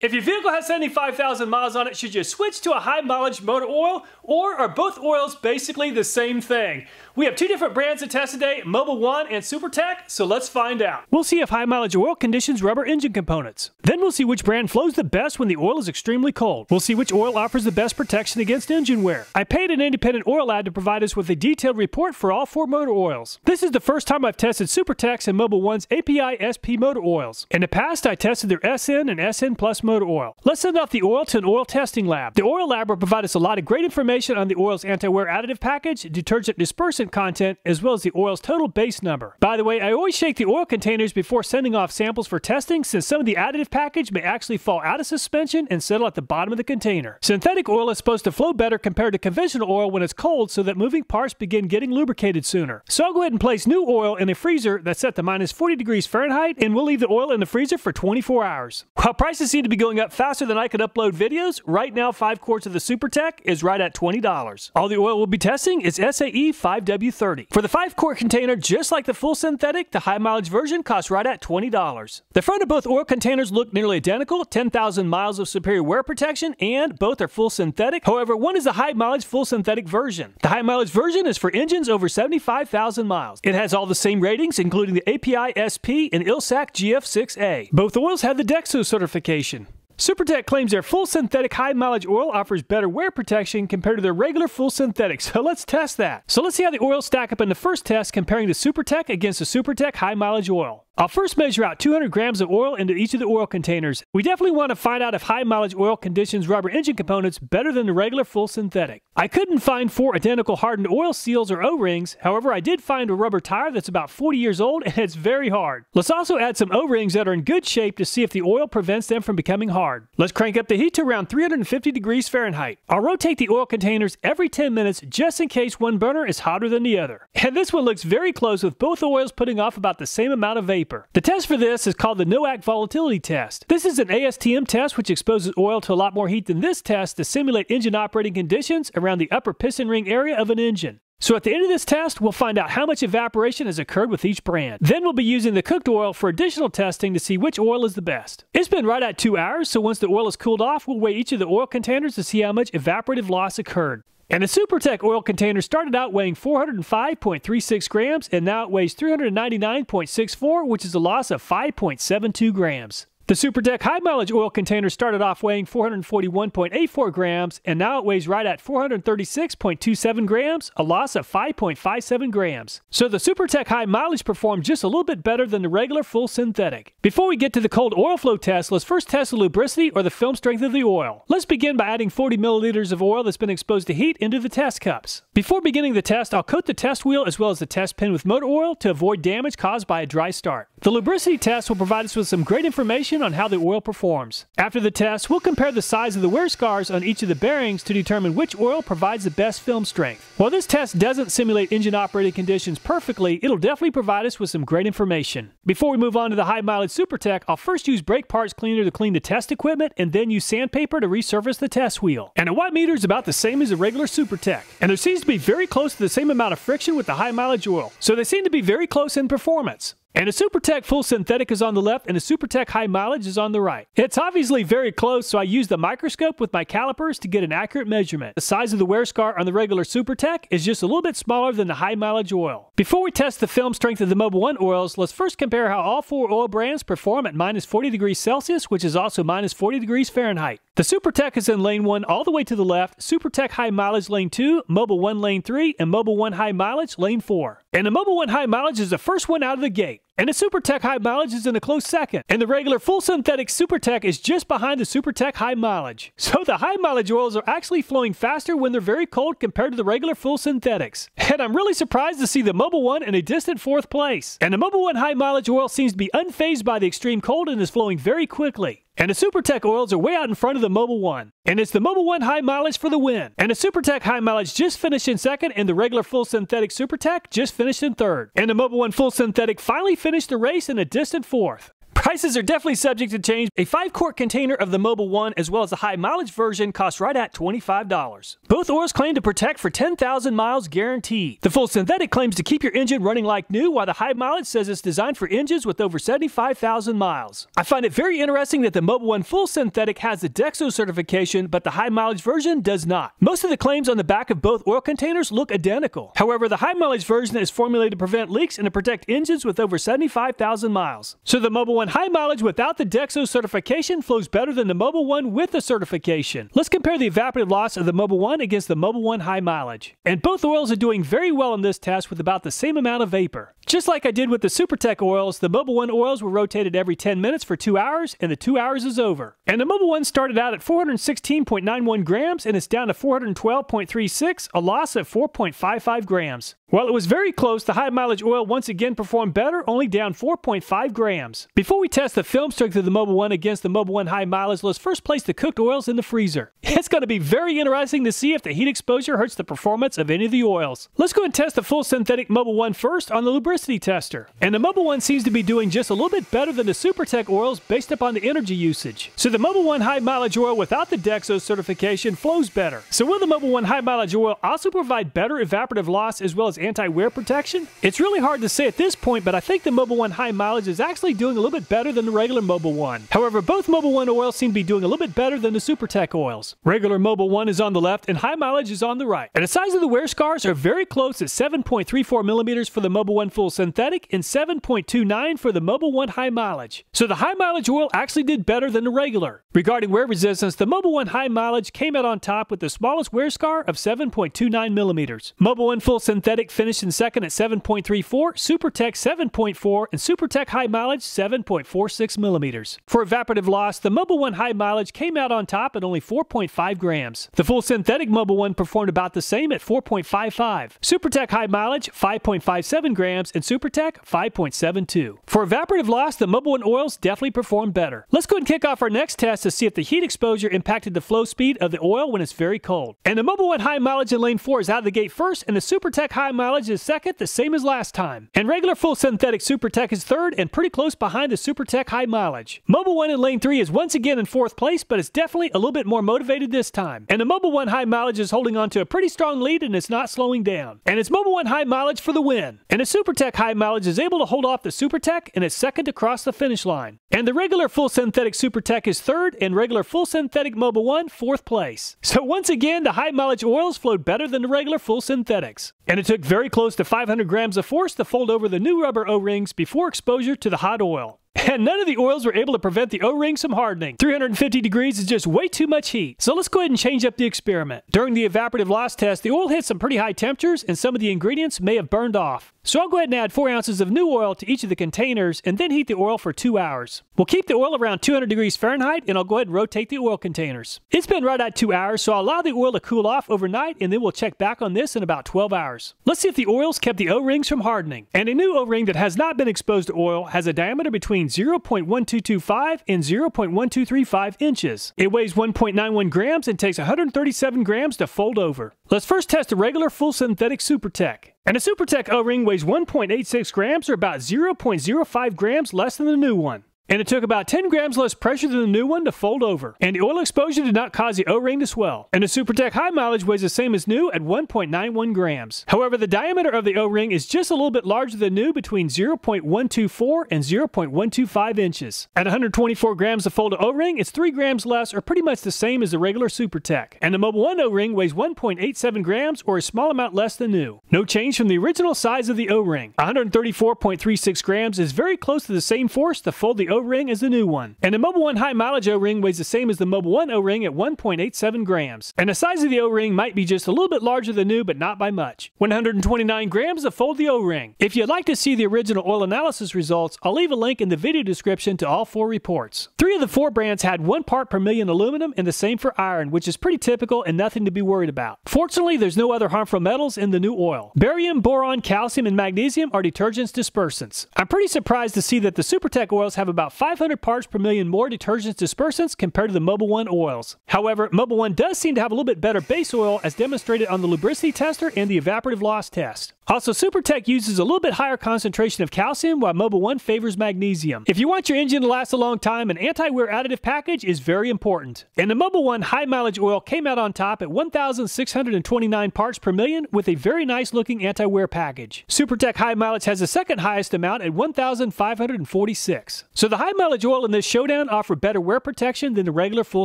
If your vehicle has 75,000 miles on it, should you switch to a high mileage motor oil or are both oils basically the same thing? We have two different brands to test today, Mobil 1 and SuperTech, so let's find out. We'll see if high mileage oil conditions rubber engine components. Then we'll see which brand flows the best when the oil is extremely cold. We'll see which oil offers the best protection against engine wear. I paid an independent oil lab to provide us with a detailed report for all four motor oils. This is the first time I've tested SuperTech's and Mobil 1's API SP motor oils. In the past, I tested their SN and SN Plus motor oil. Let's send off the oil to an oil testing lab. The oil lab will provide us a lot of great information on the oil's anti-wear additive package, detergent dispersant content, as well as the oil's total base number. By the way, I always shake the oil containers before sending off samples for testing since some of the additive package may actually fall out of suspension and settle at the bottom of the container. Synthetic oil is supposed to flow better compared to conventional oil when it's cold so that moving parts begin getting lubricated sooner. So I'll go ahead and place new oil in a freezer that's set to minus 40 degrees Fahrenheit and we'll leave the oil in the freezer for 24 hours. While prices seem to be going up faster than I could upload videos, right now 5 quarts of the SuperTech is right at $20. All the oil we'll be testing is SAE 5W30. For the 5 quart container, just like the full synthetic, the high mileage version costs right at $20. The front of both oil containers look nearly identical, 10,000 miles of superior wear protection, and both are full synthetic. However, one is the high mileage full synthetic version. The high mileage version is for engines over 75,000 miles. It has all the same ratings, including the API SP and ILSAC GF6A. Both oils have the DEXO certification. SuperTech claims their full synthetic high mileage oil offers better wear protection compared to their regular full synthetic, so let's test that. So let's see how the oils stack up in the first test comparing the SuperTech against the SuperTech high mileage oil. I'll first measure out 200 grams of oil into each of the oil containers. We definitely want to find out if high mileage oil conditions rubber engine components better than the regular full synthetic. I couldn't find four identical hardened oil seals or O-rings, however I did find a rubber tire that's about 40 years old and it's very hard. Let's also add some O-rings that are in good shape to see if the oil prevents them from becoming hard. Let's crank up the heat to around 350 degrees Fahrenheit. I'll rotate the oil containers every 10 minutes just in case one burner is hotter than the other. And this one looks very close with both oils putting off about the same amount of vapor The test for this is called the NOACK volatility test. This is an ASTM test which exposes oil to a lot more heat than this test to simulate engine operating conditions around the upper piston ring area of an engine. So at the end of this test, we'll find out how much evaporation has occurred with each brand. Then we'll be using the cooked oil for additional testing to see which oil is the best. It's been right at two hours, so once the oil is cooled off, we'll weigh each of the oil containers to see how much evaporative loss occurred. And the SuperTech oil container started out weighing 405.36 grams and now it weighs 399.64, which is a loss of 5.72 grams. The SuperTech high mileage oil container started off weighing 441.84 grams and now it weighs right at 436.27 grams, a loss of 5.57 grams. So the SuperTech high mileage performed just a little bit better than the regular full synthetic. Before we get to the cold oil flow test, let's first test the lubricity or the film strength of the oil. Let's begin by adding 40 milliliters of oil that's been exposed to heat into the test cups. Before beginning the test, I'll coat the test wheel as well as the test pin with motor oil to avoid damage caused by a dry start. The lubricity test will provide us with some great information on how the oil performs. After the test, we'll compare the size of the wear scars on each of the bearings to determine which oil provides the best film strength. While this test doesn't simulate engine operating conditions perfectly, it'll definitely provide us with some great information. Before we move on to the high mileage SuperTech, I'll first use brake parts cleaner to clean the test equipment and then use sandpaper to resurface the test wheel. And a watt meter is about the same as a regular SuperTech. And there seems to be very close to the same amount of friction with the high mileage oil. So they seem to be very close in performance. And a SuperTech full synthetic is on the left and a SuperTech high mileage is on the right. It's obviously very close, so I used the microscope with my calipers to get an accurate measurement. The size of the wear scar on the regular SuperTech is just a little bit smaller than the high mileage oil. Before we test the film strength of the Mobil 1 oils, let's first compare how all four oil brands perform at minus 40 degrees Celsius, which is also minus 40 degrees Fahrenheit. The SuperTech is in lane 1 all the way to the left, SuperTech High Mileage lane 2, Mobil 1 lane 3, and Mobil 1 High Mileage lane 4. And the Mobil 1 High Mileage is the first one out of the gate. And the SuperTech High Mileage is in a close second. And the regular full synthetic SuperTech is just behind the SuperTech High Mileage. So the high mileage oils are actually flowing faster when they're very cold compared to the regular full synthetics. And I'm really surprised to see the Mobil 1 in a distant fourth place. And the Mobil 1 high mileage oil seems to be unfazed by the extreme cold and is flowing very quickly. And the SuperTech oils are way out in front of the Mobil 1. And it's the Mobil 1 high mileage for the win. And the SuperTech high mileage just finished in second, and the regular full synthetic SuperTech just finished in third. And the Mobil 1 full synthetic finally finished the race in a distant fourth. Prices are definitely subject to change. A 5 quart container of the Mobil 1 as well as the high mileage version costs right at $25. Both oils claim to protect for 10,000 miles guaranteed. The full synthetic claims to keep your engine running like new, while the high mileage says it's designed for engines with over 75,000 miles. I find it very interesting that the Mobil 1 full synthetic has the DEXO certification, but the high mileage version does not. Most of the claims on the back of both oil containers look identical. However, the high mileage version is formulated to prevent leaks and to protect engines with over 75,000 miles. So the Mobil 1 high mileage without the DEXO certification flows better than the Mobil 1 with the certification. Let's compare the evaporative loss of the Mobil 1 against the Mobil 1 high mileage. And both oils are doing very well in this test with about the same amount of vapor. Just like I did with the Supertech oils, the Mobil 1 oils were rotated every 10 minutes for 2 hours, and the 2 hours is over. And the Mobil 1 started out at 416.91 grams, and it's down to 412.36, a loss of 4.55 grams. While it was very close, the high mileage oil once again performed better, only down 4.5 grams. Before we test the film strength of the Mobil 1 against the Mobil 1 high mileage, let's first place the cooked oils in the freezer. It's going to be very interesting to see if the heat exposure hurts the performance of any of the oils. Let's go and test the full synthetic Mobil 1 first on the lubricity tester. And the Mobil 1 seems to be doing just a little bit better than the Supertech oils based upon the energy usage. So the Mobil 1 high mileage oil without the DEXO certification flows better. So will the Mobil 1 high mileage oil also provide better evaporative loss as well as anti-wear protection? It's really hard to say at this point, but I think the Mobil 1 high mileage is actually doing a little bit better than the regular Mobil 1. However, both Mobil 1 oils seem to be doing a little bit better than the Supertech oils. Regular Mobil 1 is on the left and high mileage is on the right. And the size of the wear scars are very close at 7.34 millimeters for the Mobil 1 full synthetic and 7.29 for the Mobil 1 high mileage. So the high mileage oil actually did better than the regular. Regarding wear resistance, the Mobil 1 high mileage came out on top with the smallest wear scar of 7.29 millimeters. Mobil 1 full synthetic finished in second at 7.34, Supertech 7.4, and Supertech high mileage 7.46 millimeters. For evaporative loss, the Mobil 1 high mileage came out on top at only 4.5 grams. The full synthetic Mobil 1 performed about the same at 4.55. Supertech high mileage 5.57 grams and Supertech 5.72. For evaporative loss, the Mobil 1 oils definitely performed better. Let's go and kick off our next test to see if the heat exposure impacted the flow speed of the oil when it's very cold. And the Mobil 1 high mileage in lane 4 is out of the gate first, and the Supertech high mileage is second, the same as last time. And regular full synthetic Supertech is third and pretty close behind the Supertech high mileage. Mobil 1 in lane 3 is once again in fourth place, but it's definitely a little bit more motivated this time. And the Mobil 1 high mileage is holding on to a pretty strong lead and it's not slowing down. And it's Mobil 1 high mileage for the win. And the Supertech high mileage is able to hold off the Supertech and is second to cross the finish line. And the regular full synthetic Supertech is third and regular full synthetic Mobil One fourth place. So once again, the high mileage oils flowed better than the regular full synthetics. And it took very close to 500 grams of force to fold over the new rubber O-rings before exposure to the hot oil. And none of the oils were able to prevent the O-rings from hardening. 350 degrees is just way too much heat. So let's go ahead and change up the experiment. During the evaporative loss test, the oil hit some pretty high temperatures and some of the ingredients may have burned off. So I'll go ahead and add 4 ounces of new oil to each of the containers and then heat the oil for 2 hours. We'll keep the oil around 200 degrees Fahrenheit and I'll go ahead and rotate the oil containers. It's been right at 2 hours, so I'll allow the oil to cool off overnight and then we'll check back on this in about 12 hours. Let's see if the oils kept the O-rings from hardening. And a new O-ring that has not been exposed to oil has a diameter between 0.1225 and 0.1235 inches. It weighs 1.91 grams and takes 137 grams to fold over. Let's first test a regular full synthetic Supertech. And a Supertech O-ring weighs 1.86 grams or about 0.05 grams less than the new one. And it took about 10 grams less pressure than the new one to fold over. And the oil exposure did not cause the O-ring to swell. And the Supertech High Mileage weighs the same as new at 1.91 grams. However, the diameter of the O-ring is just a little bit larger than new between 0.124 and 0.125 inches. At 124 grams of folded O-ring, it's 3 grams less or pretty much the same as the regular Supertech. And the Mobil 1 O-ring weighs 1.87 grams or a small amount less than new. No change from the original size of the O-ring. 134.36 grams is very close to the same force to fold the O O-ring as the new one. And the Mobil 1 high mileage O-ring weighs the same as the Mobil 1 O-ring at 1.87 grams. And the size of the O-ring might be just a little bit larger than new, but not by much. 129 grams to fold the O-ring. If you'd like to see the original oil analysis results, I'll leave a link in the video description to all four reports. Three of the four brands had one part per million aluminum and the same for iron, which is pretty typical and nothing to be worried about. Fortunately, there's no other harmful metals in the new oil. Barium, boron, calcium, and magnesium are detergents dispersants. I'm pretty surprised to see that the Supertech oils have about about 500 parts per million more detergents dispersants compared to the Mobil 1 oils. However, Mobil 1 does seem to have a little bit better base oil as demonstrated on the lubricity tester and the evaporative loss test. Also, SuperTech uses a little bit higher concentration of calcium while Mobil 1 favors magnesium. If you want your engine to last a long time, an anti-wear additive package is very important. And the Mobil 1 high mileage oil came out on top at 1,629 parts per million with a very nice looking anti-wear package. SuperTech high mileage has the second highest amount at 1,546. So the high mileage oil in this showdown offer better wear protection than the regular full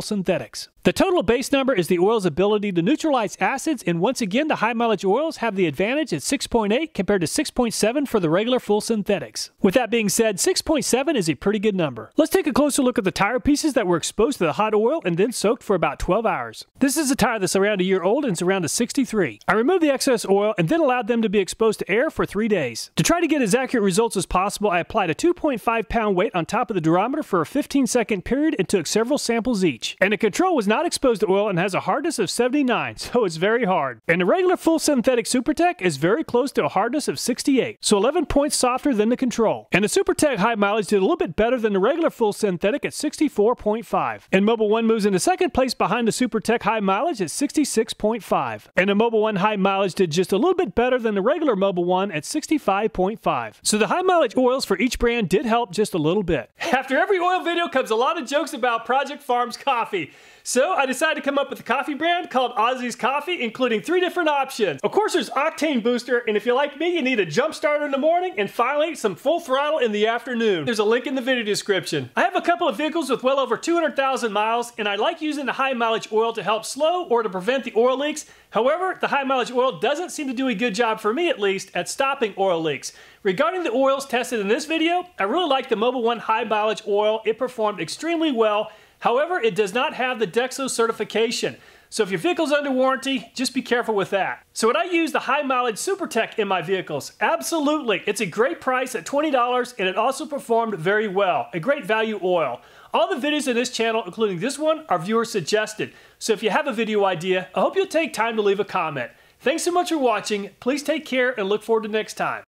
synthetics. The total base number is the oil's ability to neutralize acids, and once again, the high mileage oils have the advantage at 6.8 compared to 6.7 for the regular full synthetics. With that being said, 6.7 is a pretty good number. Let's take a closer look at the tire pieces that were exposed to the hot oil and then soaked for about 12 hours. This is a tire that's around a year old and it's around a 63. I removed the excess oil and then allowed them to be exposed to air for three days. To try to get as accurate results as possible, I applied a 2.5 pound weight on top of the durometer for a 15 second period and took several samples each. And the control was not exposed to oil and has a hardness of 79, so it's very hard. And the regular full synthetic SuperTech is very close to a hardness of 68, so 11 points softer than the control. And the SuperTech high mileage did a little bit better than the regular full synthetic at 64.5. And Mobil 1 moves into second place behind the SuperTech high mileage at 66.5. And the Mobil 1 high mileage did just a little bit better than the regular Mobil 1 at 65.5. So the high mileage oils for each brand did help just a little bit. After every oil video comes a lot of jokes about Project Farms coffee. So I decided to come up with a coffee brand called Ozzy's Coffee, including three different options. Of course, there's Octane Booster, and if you're like me, you need a jump starter in the morning, and finally, some full throttle in the afternoon. There's a link in the video description. I have a couple of vehicles with well over 200,000 miles, and I like using the high mileage oil to help slow or to prevent the oil leaks. However, the high mileage oil doesn't seem to do a good job, for me at least, at stopping oil leaks. Regarding the oils tested in this video, I really like the Mobil 1 high mileage oil. It performed extremely well However, it does not have the DEXO certification. So if your vehicle's under warranty, just be careful with that. So would I use the high mileage SuperTech in my vehicles? Absolutely. It's a great price at $20 and it also performed very well. A great value oil. All the videos in this channel, including this one, are viewer suggested. So if you have a video idea, I hope you'll take time to leave a comment. Thanks so much for watching. Please take care and look forward to next time.